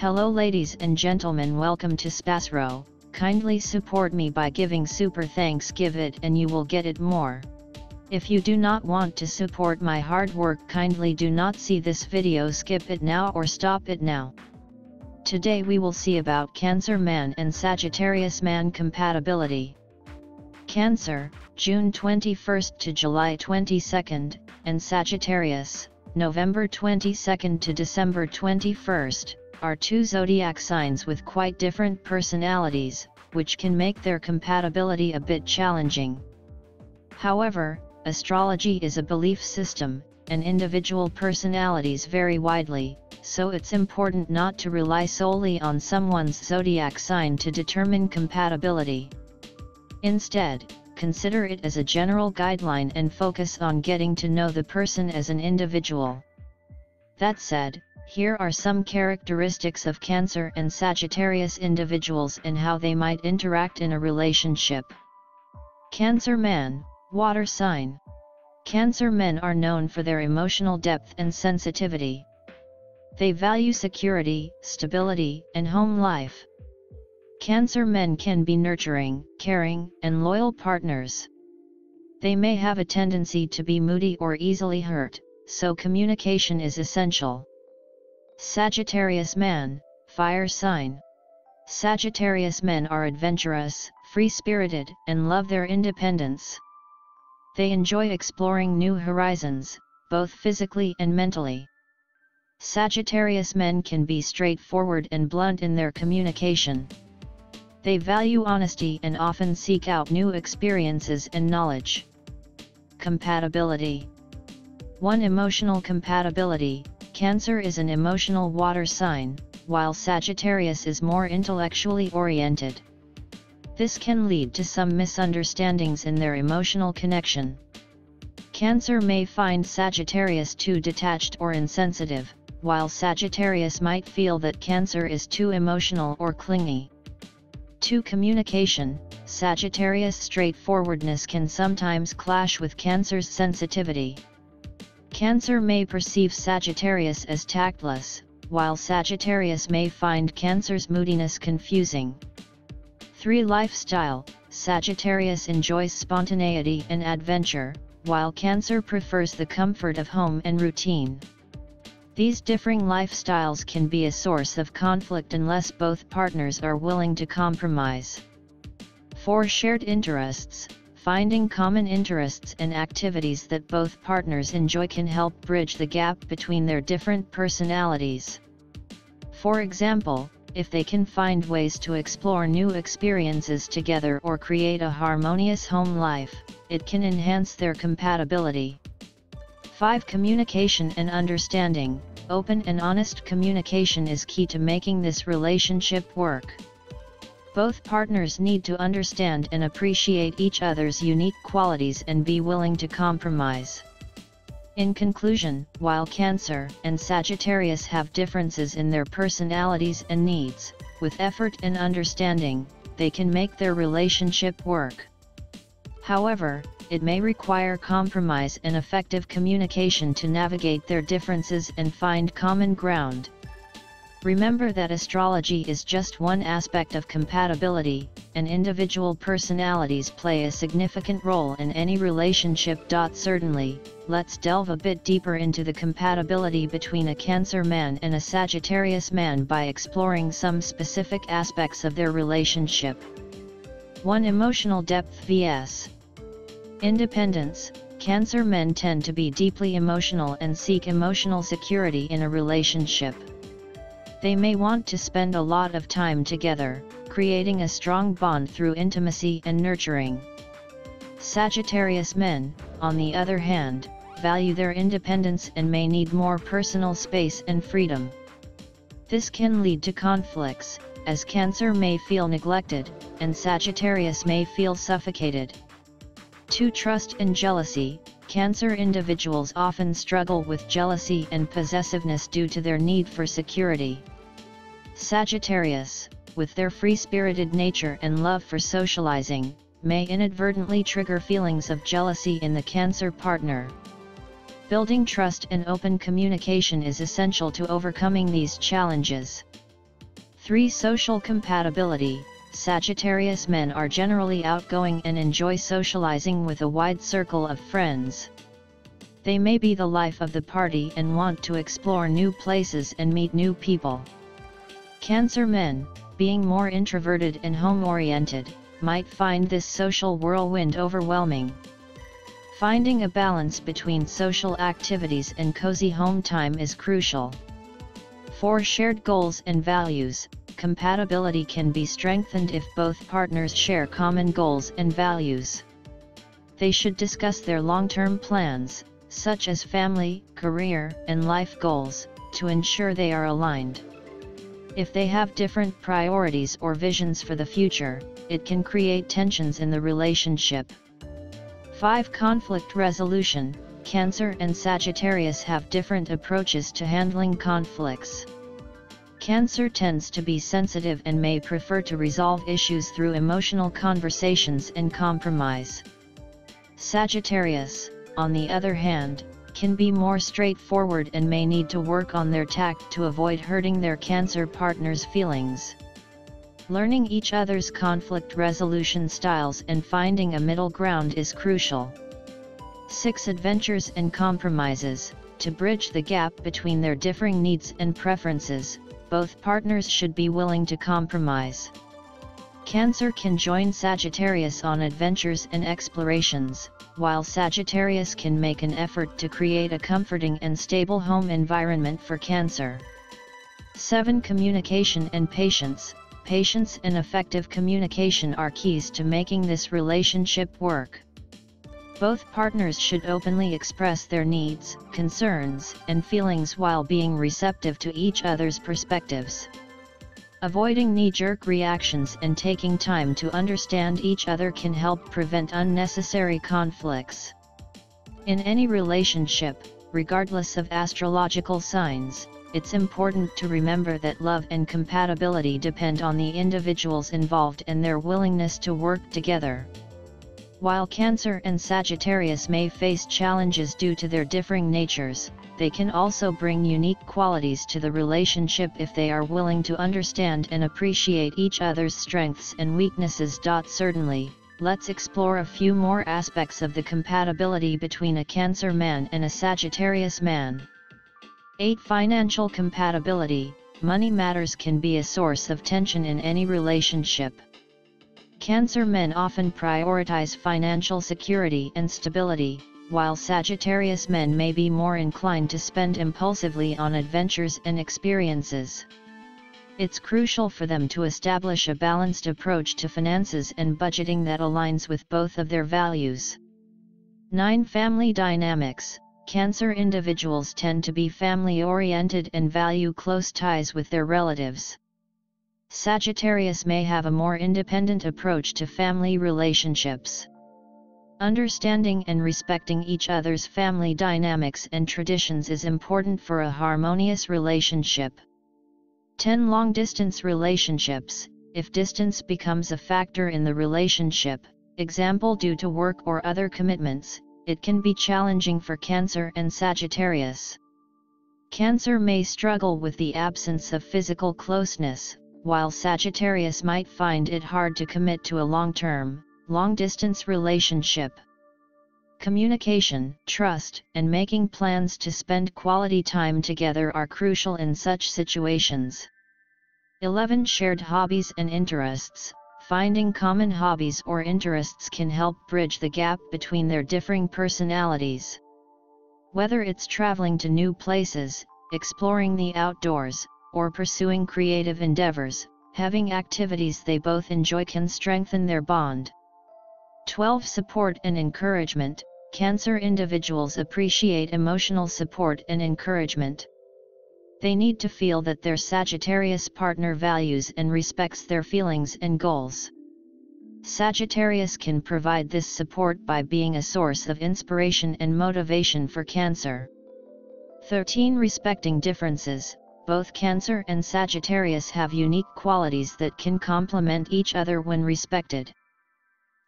Hello ladies and gentlemen welcome to Spasro, kindly support me by giving super thanks give it and you will get it more. If you do not want to support my hard work kindly do not see this video skip it now or stop it now. Today we will see about Cancer Man and Sagittarius Man compatibility. Cancer, June 21st to July 22nd, and Sagittarius, November 22nd to December 21st, are two zodiac signs with quite different personalities, which can make their compatibility a bit challenging. However, astrology is a belief system, and individual personalities vary widely, so it's important not to rely solely on someone's zodiac sign to determine compatibility. Instead, consider it as a general guideline and focus on getting to know the person as an individual. That said, here are some characteristics of Cancer and Sagittarius individuals and how they might interact in a relationship. Cancer Man, Water Sign. Cancer men are known for their emotional depth and sensitivity. They value security, stability, and home life. Cancer men can be nurturing, caring, and loyal partners. They may have a tendency to be moody or easily hurt, so communication is essential. Sagittarius Man, Fire Sign Sagittarius men are adventurous, free-spirited, and love their independence. They enjoy exploring new horizons, both physically and mentally. Sagittarius men can be straightforward and blunt in their communication. They value honesty and often seek out new experiences and knowledge. Compatibility 1. Emotional compatibility Cancer is an emotional water sign, while Sagittarius is more intellectually oriented. This can lead to some misunderstandings in their emotional connection. Cancer may find Sagittarius too detached or insensitive, while Sagittarius might feel that Cancer is too emotional or clingy. 2. Communication Sagittarius' straightforwardness can sometimes clash with Cancer's sensitivity. Cancer may perceive Sagittarius as tactless, while Sagittarius may find Cancer's moodiness confusing. 3. Lifestyle Sagittarius enjoys spontaneity and adventure, while Cancer prefers the comfort of home and routine. These differing lifestyles can be a source of conflict unless both partners are willing to compromise. 4. Shared interests Finding common interests and activities that both partners enjoy can help bridge the gap between their different personalities. For example, if they can find ways to explore new experiences together or create a harmonious home life, it can enhance their compatibility. 5. Communication and understanding Open and honest communication is key to making this relationship work. Both partners need to understand and appreciate each other's unique qualities and be willing to compromise. In conclusion, while Cancer and Sagittarius have differences in their personalities and needs, with effort and understanding, they can make their relationship work. However, it may require compromise and effective communication to navigate their differences and find common ground. Remember that astrology is just one aspect of compatibility, and individual personalities play a significant role in any relationship. Certainly, let's delve a bit deeper into the compatibility between a Cancer man and a Sagittarius man by exploring some specific aspects of their relationship. 1. Emotional depth vs. Independence Cancer men tend to be deeply emotional and seek emotional security in a relationship. They may want to spend a lot of time together, creating a strong bond through intimacy and nurturing. Sagittarius men, on the other hand, value their independence and may need more personal space and freedom. This can lead to conflicts, as Cancer may feel neglected, and Sagittarius may feel suffocated. 2. Trust and jealousy Cancer individuals often struggle with jealousy and possessiveness due to their need for security. Sagittarius, with their free-spirited nature and love for socializing, may inadvertently trigger feelings of jealousy in the Cancer partner. Building trust and open communication is essential to overcoming these challenges. 3. Social compatibility. Sagittarius men are generally outgoing and enjoy socializing with a wide circle of friends. They may be the life of the party and want to explore new places and meet new people. Cancer men, being more introverted and home-oriented, might find this social whirlwind overwhelming. Finding a balance between social activities and cozy home time is crucial. For shared goals and values, compatibility can be strengthened if both partners share common goals and values. They should discuss their long-term plans, such as family, career, and life goals, to ensure they are aligned. If they have different priorities or visions for the future, it can create tensions in the relationship. 5. Conflict resolution Cancer and Sagittarius have different approaches to handling conflicts. Cancer tends to be sensitive and may prefer to resolve issues through emotional conversations and compromise. Sagittarius, on the other hand, can be more straightforward and may need to work on their tact to avoid hurting their Cancer partner's feelings. Learning each other's conflict resolution styles and finding a middle ground is crucial. 6. Adventures and compromises To bridge the gap between their differing needs and preferences, both partners should be willing to compromise. Cancer can join Sagittarius on adventures and explorations, while Sagittarius can make an effort to create a comforting and stable home environment for Cancer. 7. Communication and patience. Patience and effective communication are keys to making this relationship work. Both partners should openly express their needs, concerns, and feelings while being receptive to each other's perspectives. Avoiding knee-jerk reactions and taking time to understand each other can help prevent unnecessary conflicts. In any relationship, regardless of astrological signs, it's important to remember that love and compatibility depend on the individuals involved and their willingness to work together. While Cancer and Sagittarius may face challenges due to their differing natures, they can also bring unique qualities to the relationship if they are willing to understand and appreciate each other's strengths and weaknesses. Certainly, let's explore a few more aspects of the compatibility between a Cancer man and a Sagittarius man. 8. Financial compatibility Money matters can be a source of tension in any relationship. Cancer men often prioritize financial security and stability, while Sagittarius men may be more inclined to spend impulsively on adventures and experiences. It's crucial for them to establish a balanced approach to finances and budgeting that aligns with both of their values. 9. Family Dynamics Cancer individuals tend to be family-oriented and value close ties with their relatives. Sagittarius may have a more independent approach to family relationships. Understanding and respecting each other's family dynamics and traditions is important for a harmonious relationship. 10 Long distance relationships If distance becomes a factor in the relationship, example due to work or other commitments, it can be challenging for Cancer and Sagittarius. Cancer may struggle with the absence of physical closeness, while Sagittarius might find it hard to commit to a long-term, long-distance relationship. Communication, trust, and making plans to spend quality time together are crucial in such situations. 11. Shared hobbies and interests. Finding common hobbies or interests can help bridge the gap between their differing personalities. Whether it's traveling to new places, exploring the outdoors, or pursuing creative endeavors, having activities they both enjoy can strengthen their bond. 12. Support and encouragement Cancer individuals appreciate emotional support and encouragement. They need to feel that their Sagittarius partner values and respects their feelings and goals. Sagittarius can provide this support by being a source of inspiration and motivation for Cancer. 13. Respecting differences Both Cancer and Sagittarius have unique qualities that can complement each other when respected.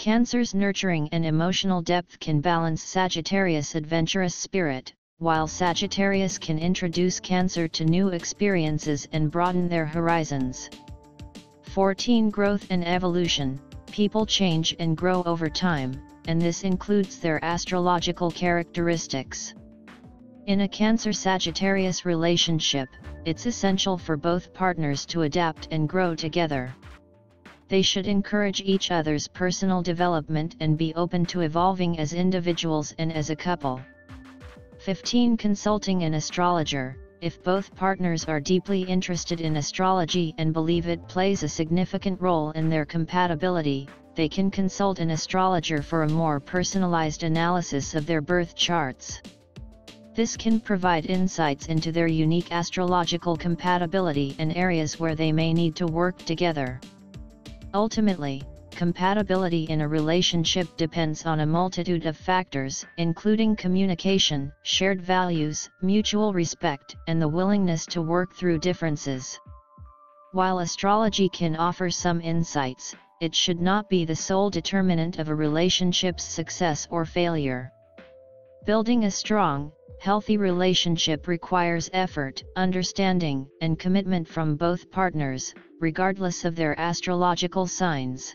Cancer's nurturing and emotional depth can balance Sagittarius' adventurous spirit, while Sagittarius can introduce Cancer to new experiences and broaden their horizons. 14 Growth and Evolution People change and grow over time, and this includes their astrological characteristics. In a Cancer-Sagittarius relationship, it's essential for both partners to adapt and grow together. They should encourage each other's personal development and be open to evolving as individuals and as a couple. 15 Consulting an astrologer If both partners are deeply interested in astrology and believe it plays a significant role in their compatibility, they can consult an astrologer for a more personalized analysis of their birth charts. This can provide insights into their unique astrological compatibility and areas where they may need to work together. Ultimately, compatibility in a relationship depends on a multitude of factors, including communication, shared values, mutual respect, and the willingness to work through differences. While astrology can offer some insights, it should not be the sole determinant of a relationship's success or failure. Building a strong, healthy relationship requires effort, understanding, and commitment from both partners, regardless of their astrological signs.